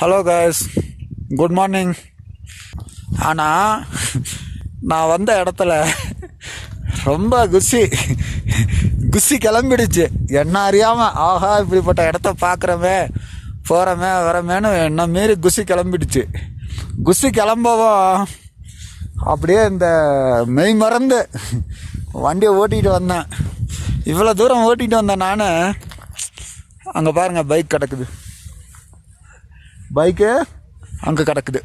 Hello guys good morning ஆனால் நான் வந்த இடத்துல ரொம்ப குஷி குஷி கிளம்பிடுச்சு. என்ன அறியாமல் ஆஹா இப்படிப்பட்ட இடத்த பார்க்குறமே போகிறமே வரமேன்னு என்ன மீறி குஷி கிளம்பிடுச்சு. குஷி கிளம்பவும் அப்படியே இந்த மெய் மறந்து வண்டியை ஓட்டிகிட்டு வந்தேன். இவ்வளோ தூரம் ஓட்டிகிட்டு வந்தேன் நான். அங்கே பாருங்கள் பைக் கிடக்குது. பைக்கு? அங்கே கிடக்குது.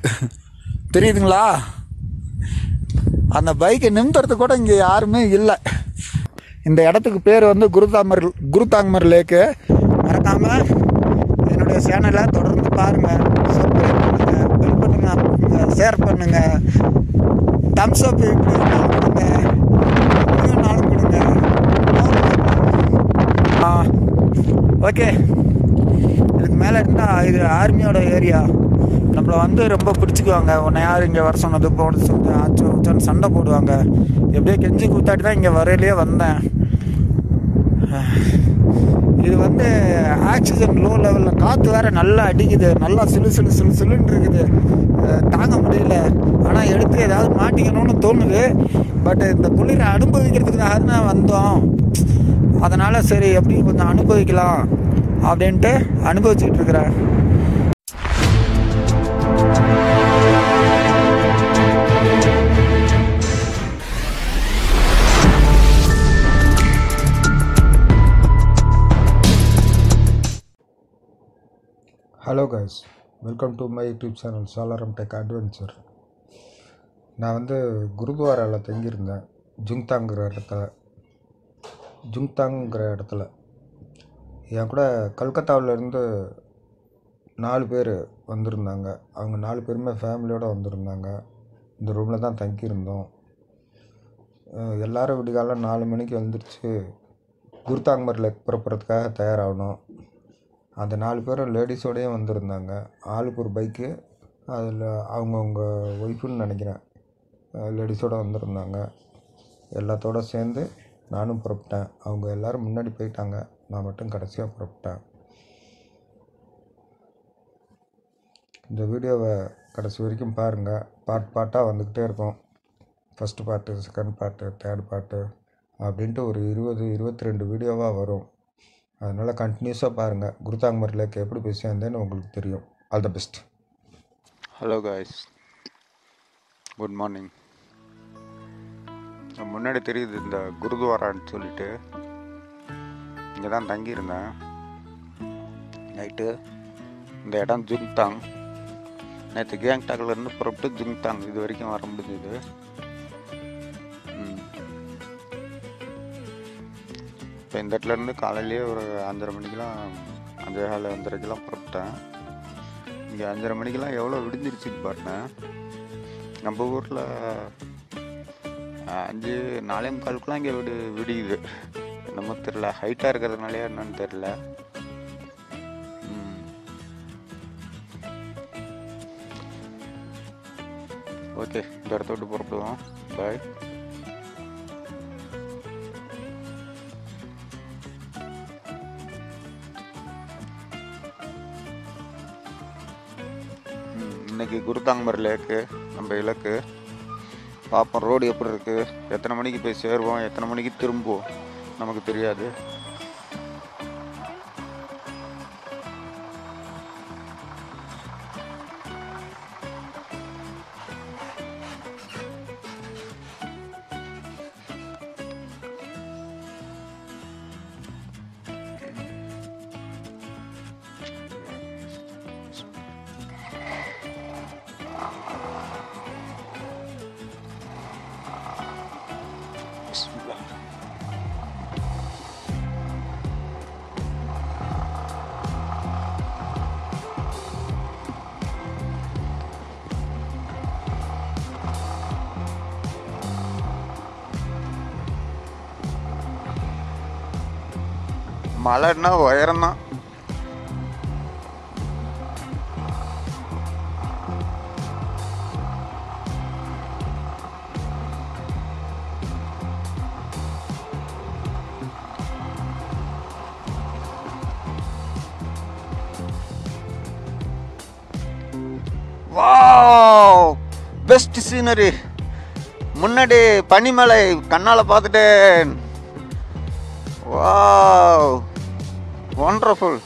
தெரியுதுங்களா? அந்த பைக்கை நிமித்துறது கூட இங்கே யாருமே இல்லை. இந்த இடத்துக்கு பேர் வந்து குருதாமர் குருதாங்கமர் லேக்கு. மறக்காமல் என்னுடைய சேனலை தொடர்ந்து பாருங்கள் சப்ஸ்கிரைப் பண்ணுங்கள் பெல் ஷேர் பண்ணுங்கள் தம்ஸ் அப் கொடுங்க. நாளும் கொடுங்க. ஆ ஓகே மேலே இருந்தால் இது ஆர்மியோட ஏரியா. நம்மளை வந்து ரொம்ப பிடிச்சிக்குவாங்க. உன்னை யார் இங்கே வர சொன்னது போன சொன்னது ஆச்சு ஆச்சோன்னு சண்டை போடுவாங்க. எப்படியோ கெஞ்சி கூத்தாட்டி தான் இங்கே வரையிலேயே வந்தேன். இது வந்து ஆக்சிஜன் லோ லெவலில் காற்று வேறு நல்லா அடிக்குது. நல்லா சிலு சிலு சிலு சிலுன்னு இருக்குது. தாங்க முடியல. ஆனால் எடுத்து ஏதாவது மாட்டிக்கணும்னு தோணுது. பட் இந்த குளிரை அனுபவிக்கிறதுக்கு தான் வந்தோம். அதனால் சரி எப்படி கொஞ்சம் அனுபவிக்கலாம். அப்படின்ட்டு அனுபவிச்சுட்டு இருக்கிறேன் hello guys welcome to my YouTube channel சாலாரம் tech adventure நான் வந்து குருத்வாராவில் தங்கியிருந்தேன். ஜுங்தாங்கிற இடத்துல. ஜுங்தாங்கிற இடத்துல. என் கூட கல்கத்தாவிலேருந்து நாலு பேர் வந்திருந்தாங்க. அவங்க நாலு பேருமே ஃபேமிலியோடு வந்திருந்தாங்க. இந்த ரூமில் தான் தங்கியிருந்தோம். எல்லோரும் எல்லாரும் விடிகாலம் நாலு மணிக்கு வந்துருச்சு குருதாங்மர் லேக் புறப்படுறதுக்காக தயாராகணும். அந்த நாலு பேரும் லேடிஸோடயே வந்திருந்தாங்க. ஆளுக்கு ஒரு பைக்கு அதில் அவங்கவுங்க ஒய்ஃபுன்னு நினைக்கிறேன். லேடிஸோடு வந்திருந்தாங்க. எல்லாத்தோட சேர்ந்து நானும் புறப்பட்டேன். அவங்க எல்லோரும் முன்னாடி போயிட்டாங்க. நான் மட்டும் கடைசியாக புறப்பட்டேன். இந்த வீடியோவை கடைசி வரைக்கும் பாருங்கள் பார்ட் பார்ட்டாக வந்துக்கிட்டே இருக்கும். First part second part third part அப்படின்ட்டு ஒரு இருபது இருபத்தி ரெண்டு வீடியோவாக வரும். அதனால் கண்டினியூஸாக பாருங்கள் குருதாங்மர் லேக் எப்படி போய் சேர்ந்தேன்னு உங்களுக்கு தெரியும். All the best hello guys good morning முன்னாடி தெரியுது இந்த குருத்வாரான்னு சொல்லிட்டு. இங்கே தான் தங்கியிருந்தேன். நைட்டு இந்த இடம் ஜுங்தாங். நேற்று கேங்டாக்லேருந்து புறப்பட்டு ஜுங்தாங் இது வரைக்கும் வர முடிஞ்சது. இப்போ இந்த இடத்துலேருந்து காலையிலேயே ஒரு அஞ்சரை மணிக்கெலாம் அஞ்சே காலை அஞ்சரைக்கெலாம் புறப்பட்டேன். இங்கே அஞ்சரை மணிக்கெலாம் எவ்வளோ விடிஞ்சிருச்சுன்னு பாருங்க. நம்ம ஊரில் அஞ்சு நாலே முக்காலுக்குலாம் இங்கே விடு விடியுது. என்னமோ தெரில ஹைட்டாக இருக்கிறதுனாலயே என்னன்னு தெரில ஓகே இந்த இடத்த விட்டு புறப்படுவோம் பாய் இன்னைக்கு குருதாங்கமர் லேக்கு நம்ம இலக்கு. பார்ப்போம் ரோடு எப்படி இருக்குது எத்தனை மணிக்கு போய் சேருவோம்? எத்தனை மணிக்கு திரும்புவோம்? நமக்கு தெரியாது. Bismillah. மலைன்னா உயரம்தான் பெஸ்ட் சீனரி முன்னாடி பனிமலை கண்ணால் பார்த்துட்டேன் வாவ் ஒண்டர்ஃபுல்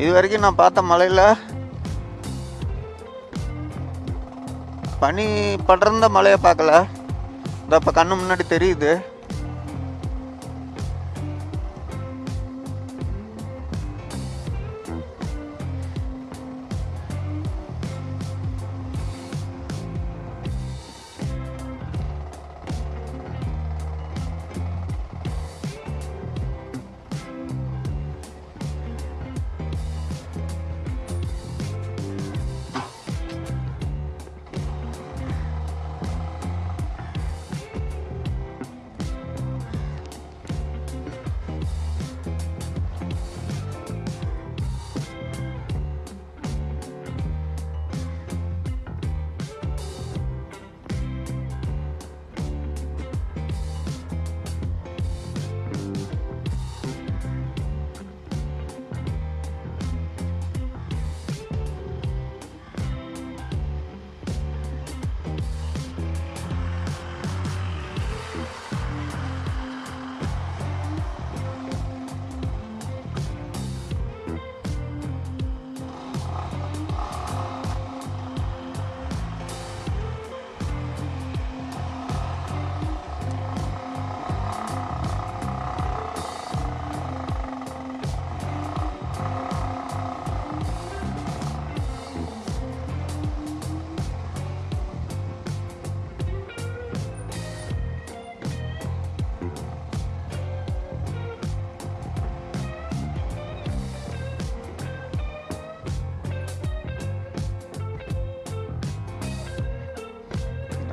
இது வரைக்கும் நான் பார்த்த மலையில் பனி படர்ந்த மலையை பார்க்கல. இந்த இப்போ கண்ணு முன்னாடி தெரியுது.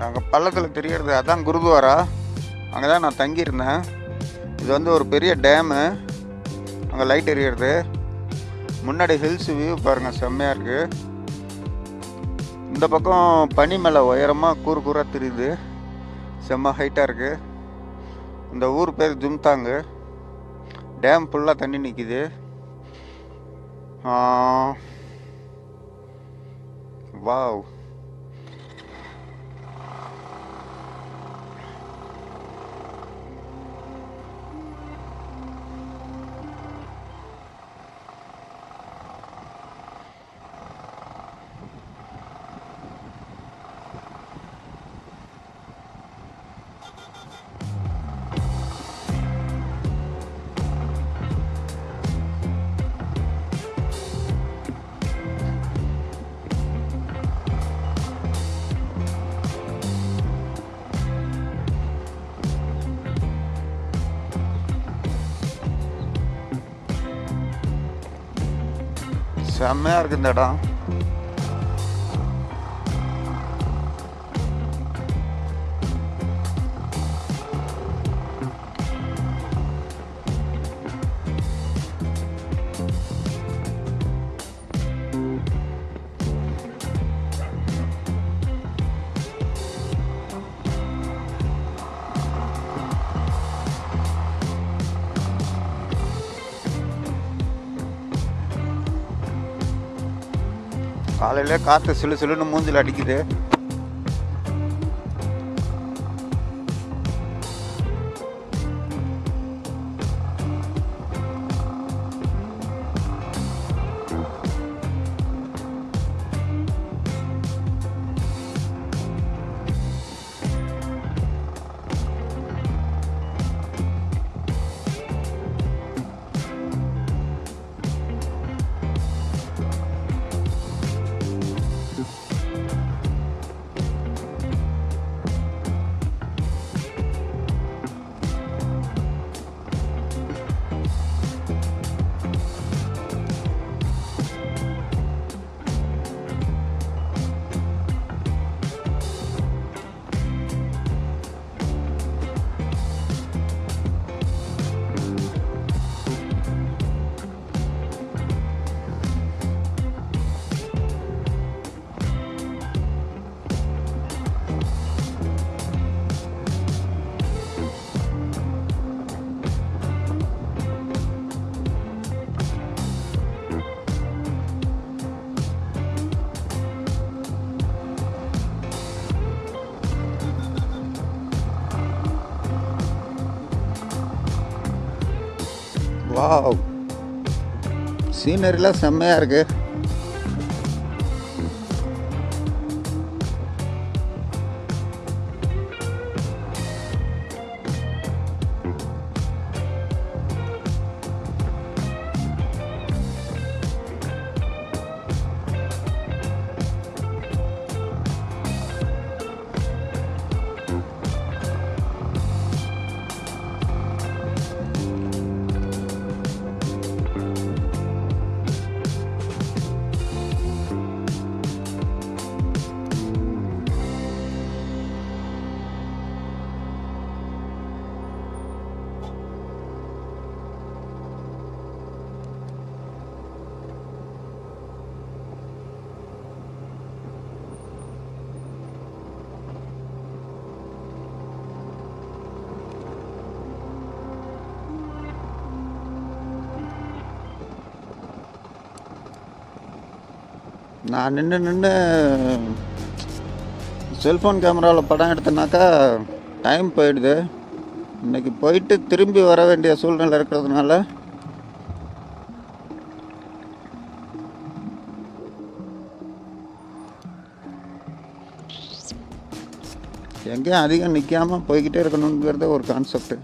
அங்கே பள்ளத்தில் தெரியறது அதான் குருத்வாரா? அங்கே தான் நான் தங்கியிருந்தேன். இது வந்து ஒரு பெரிய டேமு. அங்கே லைட் எரியறது. முன்னாடி ஹில்ஸ் வியூ பாருங்கள் செம்மையாக இருக்குது இந்த பக்கம் பனி மேலே உயரமாக கூறு கூறாக தெரியுது. செம்ம ஹைட்டாக இருக்குது இந்த ஊர் பேர் ஜும்தாங்கு. டேம் ஃபுல்லாக தண்ணி நிற்கிது வாவ். செம்மையாக இருக்கு காலையில காற்று சிலு சிலுன்னு மூஞ்சில் அடிக்குது. வாவ் சீனரிலாம் செம்மையாக இருக்கு. நான் நின்று நின்று செல்ஃபோன் கேமராவில் படம் எடுத்தேனாக்கா டைம் போயிடுது. இன்னைக்கு போயிட்டு திரும்பி வர வேண்டிய சூழ்நிலை இருக்கிறதுனால எங்கேயும் அதிகம் நிற்காமல் போய்கிட்டே இருக்கணுங்கிறது ஒரு கான்செப்ட்டு